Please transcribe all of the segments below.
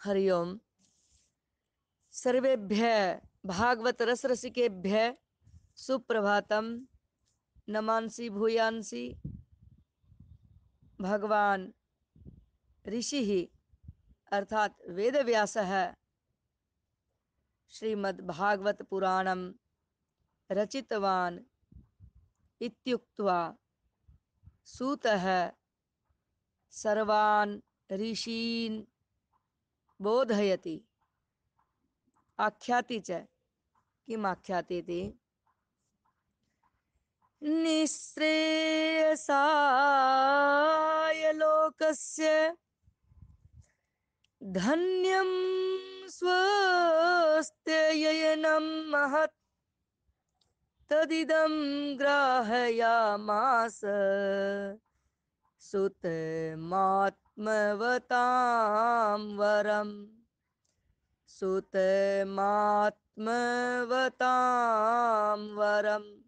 हरि ओम सर्वेभ्य भागवत रस रसिकेभ्य सुप्रभातम नमांसि भूयांसि। भगवान ऋषि ही अर्थात वेद व्यास है श्रीमद्भागवत पुराणम रचितवान इत्युक्त्वा सूतः, सर्वान् ऋषीन् बोधयति। आख्याति च। किम् आख्याति निःश्रेयसाय लोकस्य धन्यं स्वस्त्ययनं महत् तदिदं ग्राहयामास। सुतमात्मवतां वरम् सुतमात्मवतां वरम्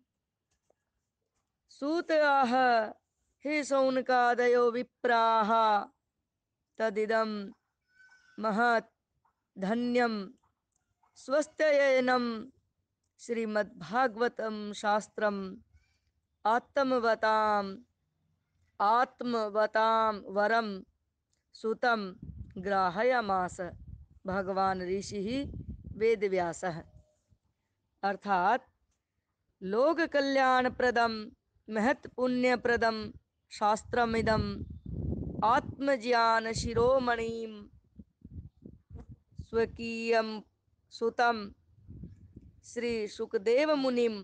सूत आह हे सौनकादयो विप्राः तदिदं महत् धन्यं। स्वस्त्ययनं श्रीमद्भागवतं शास्त्रम् आत्मवताम् आत्मवतां वरम। सुतम ग्राहयामास। भगवान ऋषि वेद व्यास अर्थात लोक कल्याण प्रदम महत् पुण्य प्रदम शास्त्रमिदम आत्मज्ञान शिरोमणि स्वकीय सुतम श्री सुखदेव मुनिम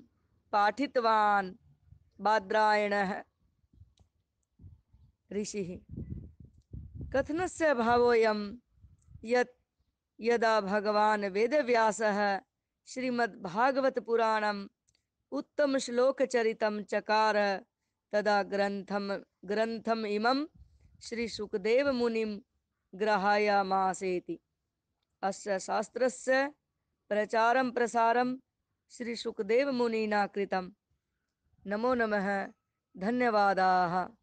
पाठितवान बाद्रायण ऋषि। कथनस्य भावोऽयं यत् यदा भगवान् वेदव्यासः श्रीमद्भागवतपुराणम् उत्तमश्लोकचरितं चकार तदा ग्रन्थं, ग्रन्थम् इमं श्रीसुखदेवमुनिं ग्रहायामासेति। अस्य शास्त्रस्य प्रचारं प्रसारं श्रीसुखदेवमुनिना कृतं नमो नमः। धन्यवादाः।